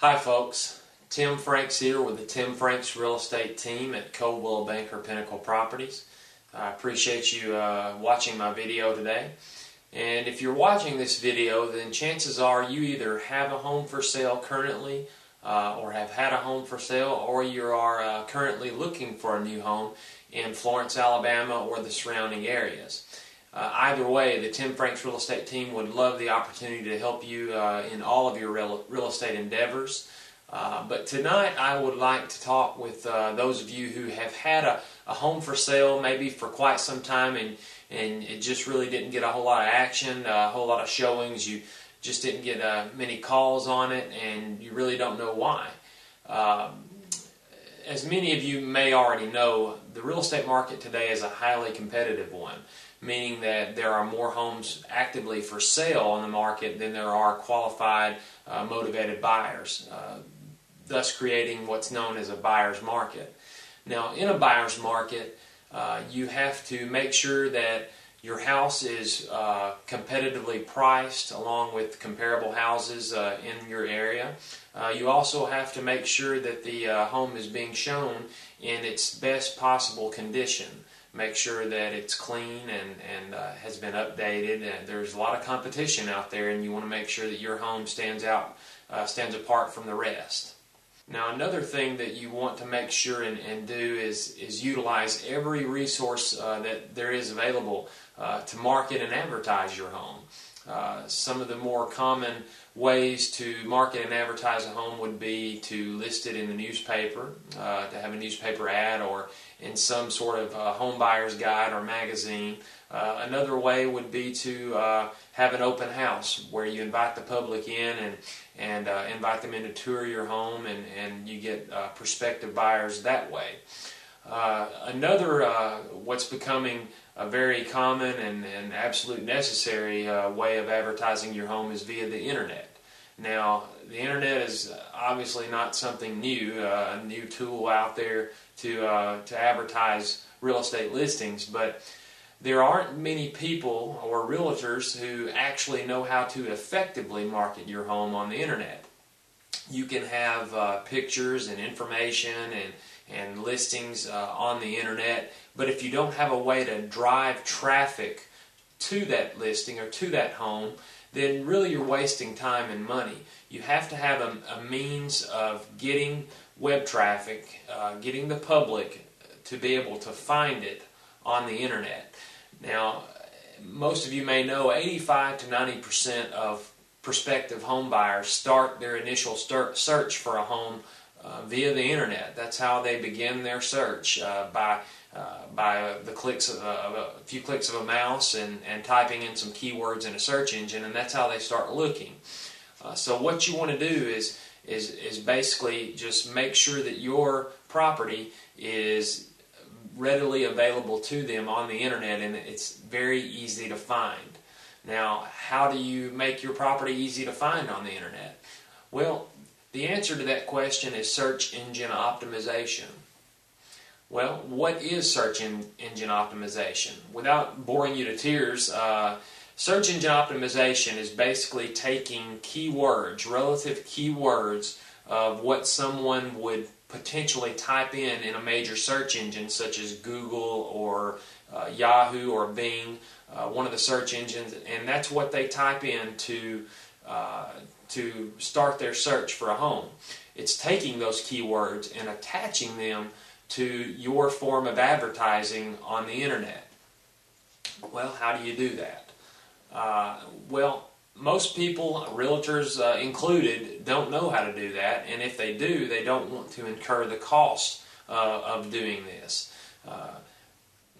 Hi, folks. Tim Franks here with the Tim Franks Real Estate Team at Coldwell Banker Pinnacle Properties. I appreciate you uh, watching my video today. And if you're watching this video, then chances are you either have a home for sale currently, uh, or have had a home for sale, or you are uh, currently looking for a new home in Florence, Alabama, or the surrounding areas. Uh, either way, the Tim Franks Real Estate Team would love the opportunity to help you uh, in all of your real, real estate endeavors. Uh, but tonight I would like to talk with uh, those of you who have had a, a, home for sale maybe for quite some time and, and it just really didn't get a whole lot of action, a whole lot of showings. You just didn't get uh, many calls on it and you really don't know why. Um, as many of you may already know, the real estate market today is a highly competitive one meaning that there are more homes actively for sale on the market than there are qualified, uh, motivated buyers, uh, thus creating what's known as a buyer's market. Now, in a buyer's market, uh, you have to make sure that your house is uh, competitively priced along with comparable houses uh, in your area. Uh, you also have to make sure that the home is being shown in its best possible condition make sure that it's clean and, and uh, has been updated. And there's a lot of competition out there, and you want to make sure that your home stands out, uh, stands apart from the rest. Now, another thing that you want to make sure and, and do is, is utilize every resource uh, that there is available uh, to market and advertise your home. Uh, some of the more common ways to market and advertise a home would be to list it in the newspaper, uh, to have a newspaper ad, or in some sort of uh, home buyer's guide or magazine. Uh, another way would be to uh, have an open house where you invite the public in and and invite them in to tour your home, and and you get prospective buyers that way. another what's becoming a very common and, and absolute necessary uh, way of advertising your home is via the internet. Now, the internet is obviously not something new, uh, a new tool out there to, uh, to advertise real estate listings, but there aren't many people or realtors who actually know how to effectively market your home on the internet. You can have uh, pictures and information and and listings uh, on the internet. But if you don't have a way to drive traffic to that listing or to that home, then really you're wasting time and money. You have to have a, a means of getting web traffic, uh, getting the public to be able to find it on the internet. Now, most of you may know 85 to 90 percent of prospective home buyers start their initial search for a home uh, via the internet. That's how they begin their search uh, by uh, by the clicks of a, of a, few clicks of a mouse and, and typing in some keywords in a search engine, and that's how they start looking. Uh, so what you want to do is is is basically just make sure that your property is readily available to them on the internet, and it's very easy to find. Now, how do you make your property easy to find on the internet? Well, the answer to that question is search engine optimization. Well, what is search engine optimization? Without boring you to tears, uh, search engine optimization is basically taking keywords, relative keywords of what someone would potentially type in in a major search engine such as Google or uh, Yahoo or Bing, uh, one of the search engines, and that's what they type in to uh, to start their search for a home. It's taking those keywords and attaching them to your form of advertising on the internet. Well, how do you do that? Uh, well, most people, realtors uh, included, don't know how to do that, and if they do, they don't want to incur the cost uh, of doing this. Uh,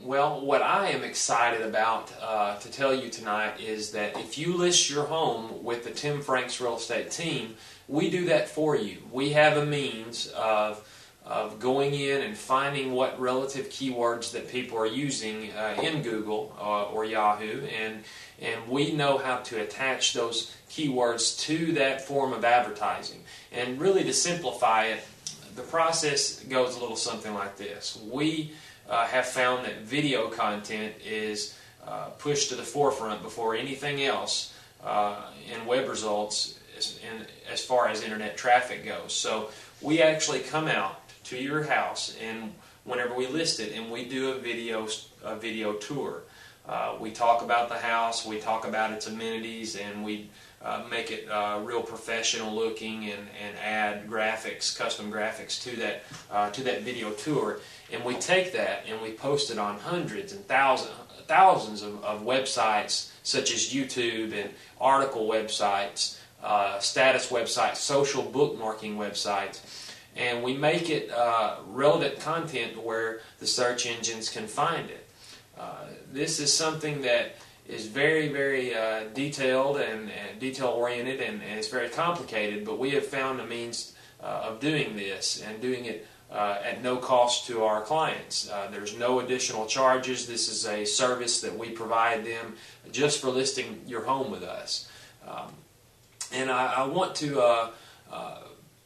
well, what I am excited about uh, to tell you tonight is that if you list your home with the Tim Franks Real Estate team, we do that for you. We have a means of, of going in and finding what relative keywords that people are using uh, in Google uh, or Yahoo, and, and we know how to attach those keywords to that form of advertising. And really, to simplify it, the process goes a little something like this. We uh, have found that video content is uh, pushed to the forefront before anything else uh, in web results, as, in, as as far as internet traffic goes. So we actually come out to your house and whenever we list it and we do a video a video tour. Uh, we talk about the house, we talk about its amenities, and we uh, make it uh, real professional looking and, and add graphics, custom graphics to that uh, to that video tour. And we take that and we post it on hundreds and thousands thousands of, of websites such as YouTube and article websites, uh, status websites, social bookmarking websites. And we make it uh, relevant content where the search engines can find it. Uh, this is something that is very, very uh, detailed and, and detail oriented and, and, it's very complicated, but we have found a means uh, of doing this and doing it uh, at no cost to our clients. Uh, there's no additional charges. This is a service that we provide them just for listing your home with us. Um, and I, I, want to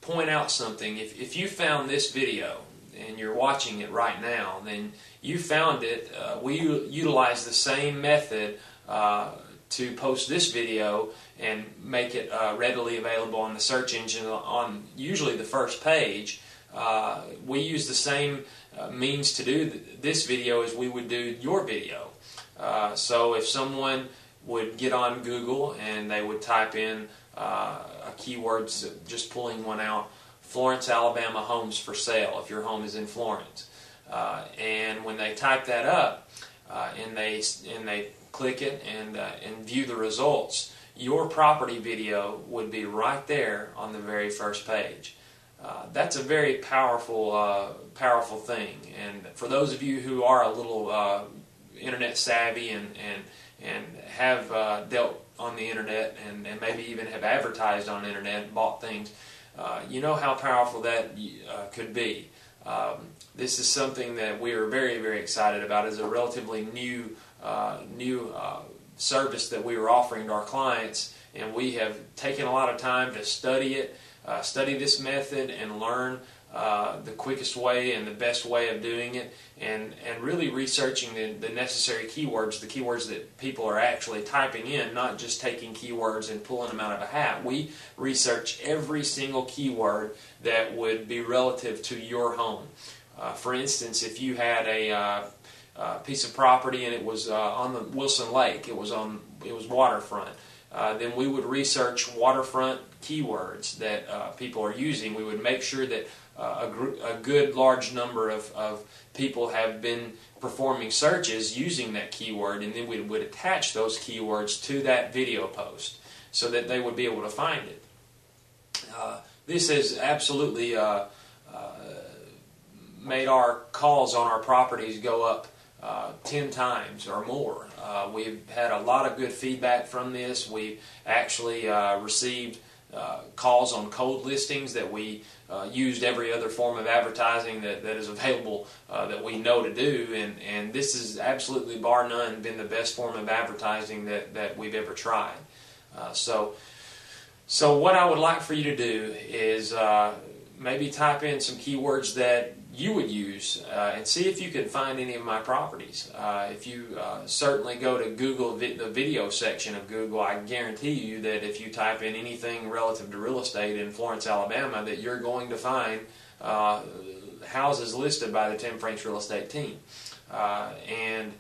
point out something. If, if you found this video and you're watching it right now, then you found it. Uh, we utilize the same method uh, to post this video and make it uh, readily available on the search engine on usually the first page. Uh, we use the same uh, means to do th this video as we would do your video. Uh, so if someone would get on Google and they would type in keywords, just pulling one out, Florence, Alabama homes for sale if your home is in Florence. Uh, and when they type that up uh, and they and they click it and uh, and view the results, your property video would be right there on the very first page. Uh, that's a very powerful uh, powerful thing. And for those of you who are a little uh, internet savvy and and and have dealt on the internet and, and maybe even have advertised on the internet and bought things, you know how powerful that could be. Um, this is something that we are very, very excited about. as a relatively new, uh, new uh, service that we are offering to our clients, and we have taken a lot of time to study it, uh, study this method, and learn uh, the quickest way and the best way of doing it, and, and really researching the, the necessary keywords, the keywords that people are actually typing in, not just taking keywords and pulling them out of a hat. We research every single keyword that would be relative to your home. Uh, for instance, if you had a uh, uh, piece of property and it was uh, on the Wilson Lake, it was on it was waterfront. Uh, then we would research waterfront keywords that uh, people are using. We would make sure that uh, a, a, good large number of, of people have been performing searches using that keyword, and then we would attach those keywords to that video post so that they would be able to find it. Uh, this has absolutely uh, uh, made our calls on our properties go up uh, 10 times or more. Uh, we've had a lot of good feedback from this. We've actually uh, received uh, calls on cold listings that we uh, used every other form of advertising that, that is available uh, that we know to do. And, and this has absolutely bar none been the best form of advertising that, that we've ever tried. Uh, so so what I would like for you to do is uh, maybe type in some keywords that you would use uh, and see if you can find any of my properties. Uh, if you uh, certainly go to Google, vi the video section of Google, I guarantee you that if you type in anything relative to real estate in Florence, Alabama, that you're going to find uh, houses listed by the Tim Franks Real Estate team. Uh, and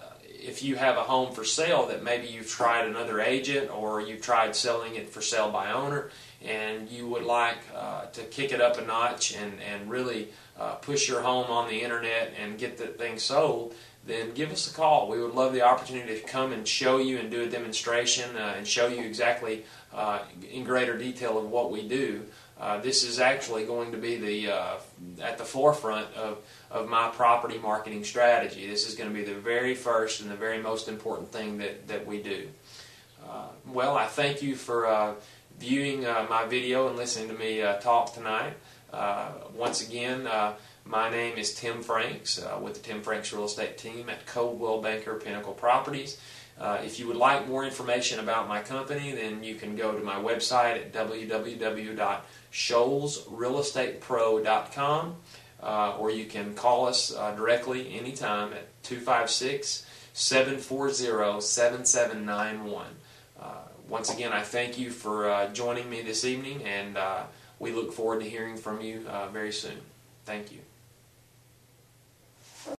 uh, if you have a home for sale that maybe you've tried another agent or you've tried selling it for sale by owner and you would like to kick it up a notch and, and really uh, push your home on the internet and get the thing sold, then give us a call. We would love the opportunity to come and show you and do a demonstration uh, and show you exactly uh, in greater detail of what we do. Uh, this is actually going to be the uh, at the forefront of, of my property marketing strategy. This is going to be the very first and the very most important thing that, that we do. Uh, well, I thank you for viewing my video and listening to me talk tonight. Uh, once again, uh, my name is Tim Franks uh, with the Tim Franks Real Estate Team at Coldwell Banker Pinnacle Properties. Uh, if you would like more information about my company, then you can go to my website at www.shoalsrealestatepro.com uh, or you can call us uh, directly anytime at 256 740 7791. Once again, I thank you for uh, joining me this evening, and uh, we look forward to hearing from you uh, very soon. Thank you.